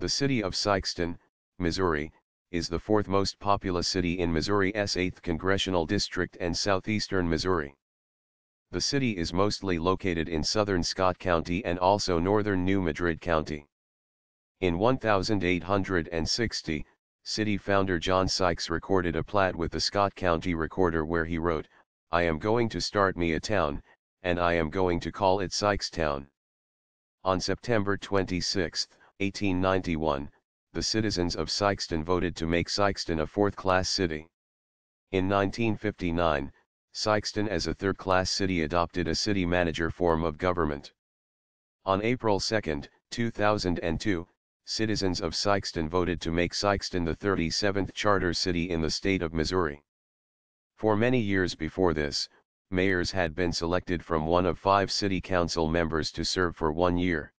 The city of Sikeston, Missouri, is the fourth most populous city in Missouri's 8th Congressional District and southeastern Missouri. The city is mostly located in southern Scott County and also northern New Madrid County. In 1860, city founder John Sikes recorded a plat with the Scott County Recorder where he wrote, I am going to start me a town, and I am going to call it Sykestown. On September 26, 1891, the citizens of Sikeston voted to make Sikeston a fourth-class city. In 1959, Sikeston as a third-class city adopted a city manager form of government. On April 2, 2002, citizens of Sikeston voted to make Sikeston the 37th charter city in the state of Missouri. For many years before this, mayors had been selected from one of five city council members to serve for one year.